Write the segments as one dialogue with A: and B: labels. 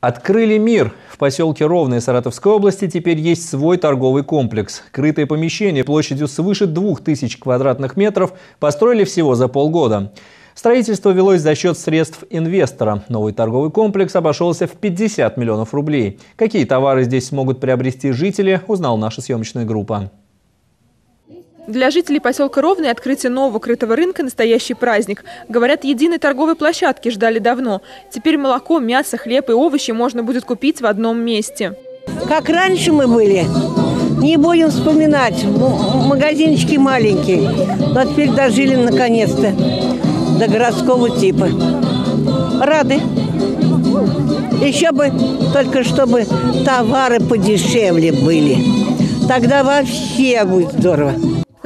A: Открыли мир. В поселке Ровной Саратовской области теперь есть свой торговый комплекс. Крытое помещение площадью свыше 2000 квадратных метров построили всего за полгода. Строительство велось за счет средств инвестора. Новый торговый комплекс обошелся в 50 миллионов рублей. Какие товары здесь смогут приобрести жители, узнал наша съемочная группа.
B: Для жителей поселка Ровный открытие нового крытого рынка – настоящий праздник. Говорят, единой торговой площадки ждали давно. Теперь молоко, мясо, хлеб и овощи можно будет купить в одном месте.
C: Как раньше мы были, не будем вспоминать. Магазинчики маленькие. Но теперь дожили наконец-то до городского типа. Рады. Еще бы, только чтобы товары подешевле были. Тогда вообще будет здорово.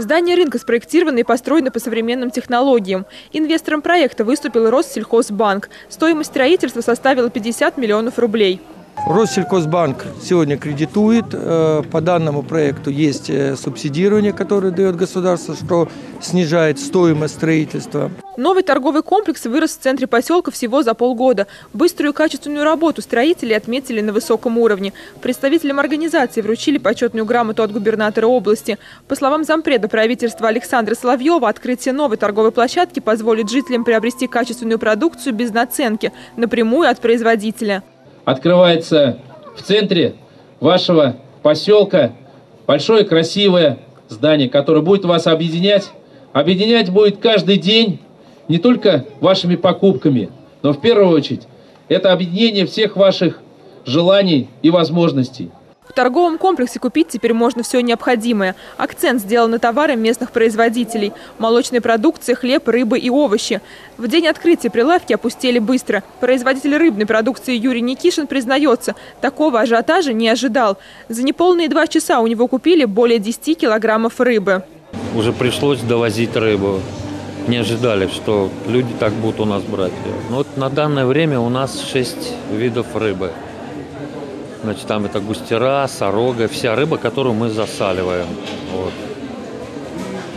B: Здание рынка спроектировано и построено по современным технологиям. Инвестором проекта выступил Россельхозбанк. Стоимость строительства составила 50 миллионов рублей.
D: Россельхозбанк сегодня кредитует. Э, по данному проекту есть э, субсидирование, которое дает государство, что снижает стоимость строительства.
B: Новый торговый комплекс вырос в центре поселка всего за полгода. Быструю и качественную работу строители отметили на высоком уровне. Представителям организации вручили почетную грамоту от губернатора области. По словам зампреда правительства Александра Соловьева, открытие новой торговой площадки позволит жителям приобрести качественную продукцию без наценки, напрямую от производителя
E: открывается в центре вашего поселка большое красивое здание, которое будет вас объединять. Объединять будет каждый день не только вашими покупками, но в первую очередь это объединение всех ваших желаний и возможностей.
B: В торговом комплексе купить теперь можно все необходимое. Акцент сделан на товары местных производителей. Молочная продукция, хлеб, рыба и овощи. В день открытия прилавки опустели быстро. Производитель рыбной продукции Юрий Никишин признается, такого ажиотажа не ожидал. За неполные два часа у него купили более 10 килограммов рыбы.
F: Уже пришлось довозить рыбу. Не ожидали, что люди так будут у нас брать. Но вот на данное время у нас 6 видов рыбы. Значит, там это густера, сорога, вся рыба, которую мы засаливаем. Вот.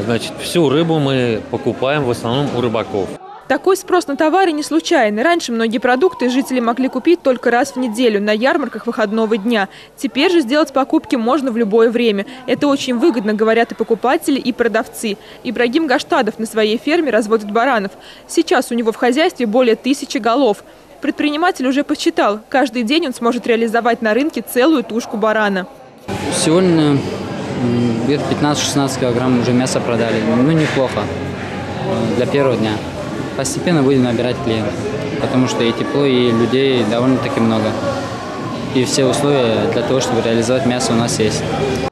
F: Значит, всю рыбу мы покупаем в основном у рыбаков.
B: Такой спрос на товары не случайный. Раньше многие продукты жители могли купить только раз в неделю на ярмарках выходного дня. Теперь же сделать покупки можно в любое время. Это очень выгодно, говорят и покупатели, и продавцы. Ибрагим Гаштадов на своей ферме разводит баранов. Сейчас у него в хозяйстве более тысячи голов. Предприниматель уже посчитал, каждый день он сможет реализовать на рынке целую тушку барана.
G: Сегодня где-то 15-16 килограмм уже мяса продали. Ну, неплохо э, для первого дня. Постепенно будем набирать клиентов, потому что и тепло, и людей довольно-таки много. И все условия для того, чтобы реализовать мясо у нас есть.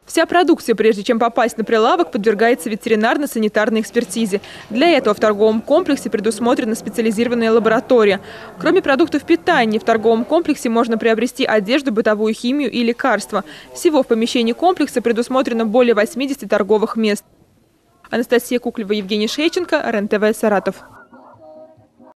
B: Вся продукция, прежде чем попасть на прилавок, подвергается ветеринарно-санитарной экспертизе. Для этого в торговом комплексе предусмотрена специализированная лаборатория. Кроме продуктов питания, в торговом комплексе можно приобрести одежду, бытовую химию и лекарства. Всего в помещении комплекса предусмотрено более 80 торговых мест. Анастасия Куклева, Евгений Шейченко, РЕН-ТВ, Саратов.